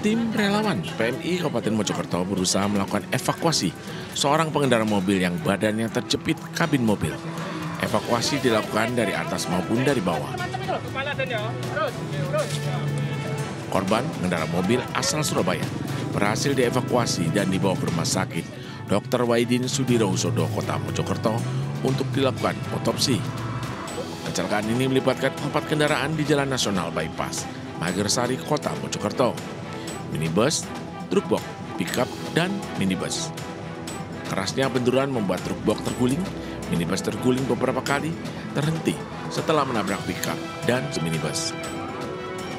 Tim relawan PMI Kabupaten Mojokerto berusaha melakukan evakuasi seorang pengendara mobil yang badannya terjepit kabin mobil. Evakuasi dilakukan dari atas maupun dari bawah. Korban pengendara mobil asal Surabaya berhasil dievakuasi dan dibawa ke rumah sakit Dr. Waidin Sudirohusodo Kota Mojokerto untuk dilakukan otopsi. Kecelakaan ini melibatkan empat kendaraan di Jalan Nasional Bypass, Magersari, Kota Mojokerto minibus, truk box, pickup, dan minibus. Kerasnya benturan membuat truk box terguling, minibus terguling beberapa kali, terhenti setelah menabrak pickup dan minibus.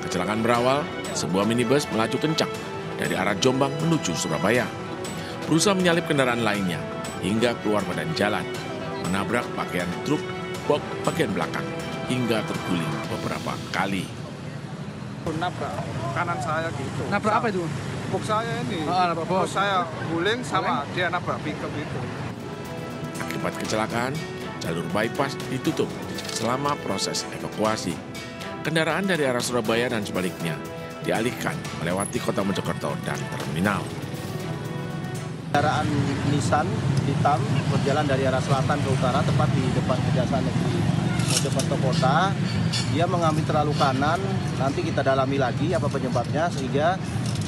Kecelakaan berawal, sebuah minibus melaju kencang dari arah Jombang menuju Surabaya. Berusaha menyalip kendaraan lainnya hingga keluar badan jalan, menabrak pakaian truk box bagian belakang hingga terguling beberapa kali. Nabrak kanan saya gitu. Nabrak apa itu? Box saya ini. Oh, nabrak box. Saya guling sama dia nabrak pickup itu. Akibat kecelakaan, jalur bypass ditutup selama proses evakuasi. Kendaraan dari arah Surabaya dan sebaliknya dialihkan melewati kota Mojokerto dan terminal. Kendaraan Nissan hitam berjalan dari arah selatan ke utara tepat di depan Kejaksaan Negeri Mojokerto Kota. Dia mengambil terlalu kanan, nanti kita dalami lagi apa penyebabnya sehingga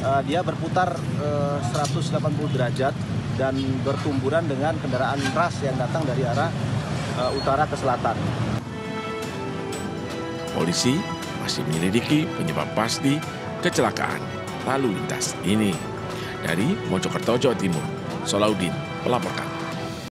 uh, dia berputar uh, 180 derajat dan bertumburan dengan kendaraan ras yang datang dari arah uh, utara ke selatan. Polisi masih menyelidiki penyebab pasti kecelakaan lalu lintas ini. Dari Mojokerto, Jawa Timur, Solaudin melaporkan.